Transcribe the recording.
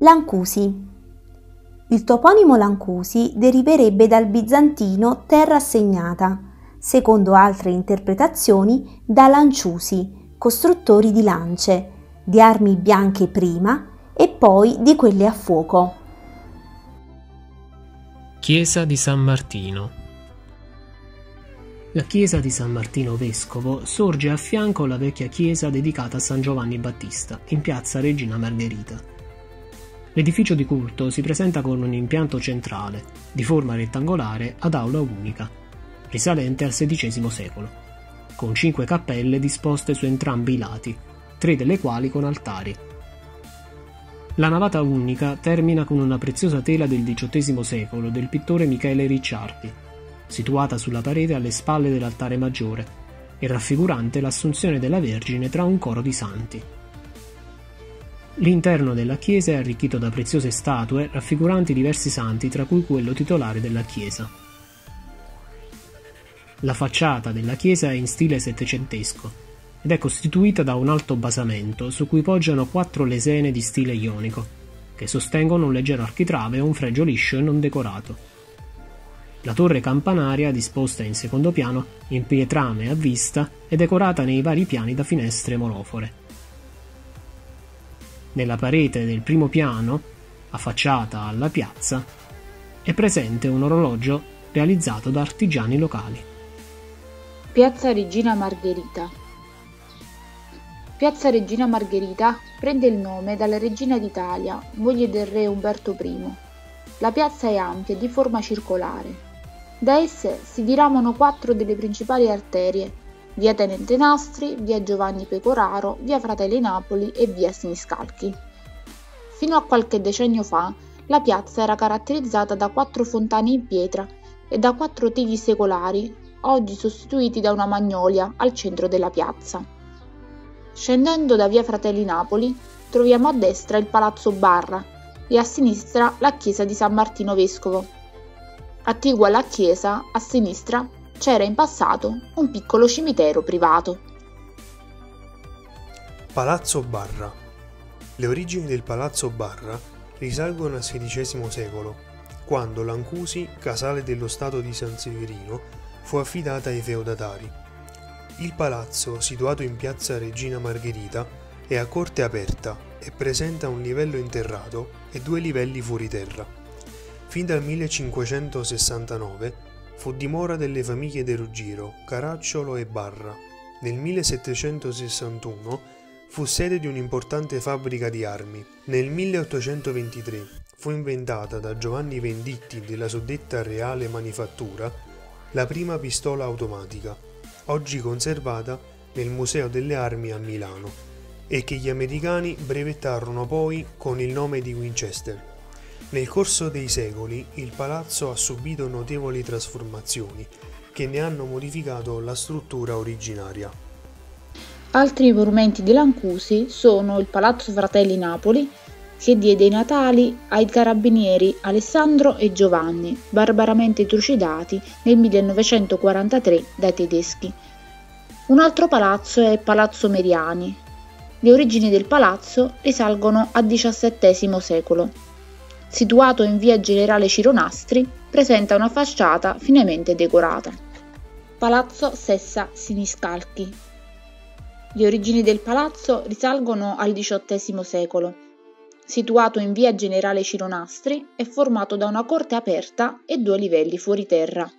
Lancusi. Il toponimo Lancusi deriverebbe dal bizantino terra assegnata, secondo altre interpretazioni da lanciusi, costruttori di lance, di armi bianche prima e poi di quelle a fuoco. Chiesa di San Martino La chiesa di San Martino Vescovo sorge a fianco alla vecchia chiesa dedicata a San Giovanni Battista, in piazza Regina Margherita. L'edificio di culto si presenta con un impianto centrale, di forma rettangolare ad aula unica, risalente al XVI secolo, con cinque cappelle disposte su entrambi i lati, tre delle quali con altari. La navata unica termina con una preziosa tela del XVIII secolo del pittore Michele Ricciardi, situata sulla parete alle spalle dell'altare maggiore e raffigurante l'assunzione della Vergine tra un coro di santi. L'interno della chiesa è arricchito da preziose statue raffiguranti diversi santi, tra cui quello titolare della chiesa. La facciata della chiesa è in stile settecentesco ed è costituita da un alto basamento su cui poggiano quattro lesene di stile ionico, che sostengono un leggero architrave e un fregio liscio e non decorato. La torre campanaria, disposta in secondo piano, in pietrame a vista, è decorata nei vari piani da finestre monofore. Nella parete del primo piano, affacciata alla piazza, è presente un orologio realizzato da artigiani locali. Piazza Regina Margherita Piazza Regina Margherita prende il nome dalla regina d'Italia, moglie del re Umberto I. La piazza è ampia e di forma circolare. Da esse si diramano quattro delle principali arterie, via Tenente Nastri, via Giovanni Pecoraro, via Fratelli Napoli e via Siniscalchi. Fino a qualche decennio fa, la piazza era caratterizzata da quattro fontane in pietra e da quattro tigli secolari, oggi sostituiti da una magnolia al centro della piazza. Scendendo da via Fratelli Napoli, troviamo a destra il Palazzo Barra e a sinistra la chiesa di San Martino Vescovo. Attigua alla chiesa, a sinistra, c'era in passato un piccolo cimitero privato. Palazzo Barra. Le origini del Palazzo Barra risalgono al XVI secolo, quando l'Ancusi, casale dello Stato di San Severino, fu affidata ai feudatari. Il palazzo, situato in piazza Regina Margherita, è a corte aperta e presenta un livello interrato e due livelli fuori terra. Fin dal 1569 fu dimora delle famiglie De Ruggiro, Caracciolo e Barra. Nel 1761 fu sede di un'importante fabbrica di armi. Nel 1823 fu inventata da Giovanni Venditti della suddetta Reale Manifattura la prima pistola automatica, oggi conservata nel Museo delle Armi a Milano, e che gli americani brevettarono poi con il nome di Winchester. Nel corso dei secoli il palazzo ha subito notevoli trasformazioni che ne hanno modificato la struttura originaria. Altri monumenti di Lancusi sono il Palazzo Fratelli Napoli, che diede i natali ai carabinieri Alessandro e Giovanni, barbaramente trucidati nel 1943 dai tedeschi. Un altro palazzo è Palazzo Meriani. Le origini del palazzo risalgono al XVII secolo situato in via Generale Cironastri, presenta una facciata finemente decorata. Palazzo Sessa Siniscalchi. Le origini del palazzo risalgono al XVIII secolo. Situato in via Generale Cironastri, è formato da una corte aperta e due livelli fuori terra.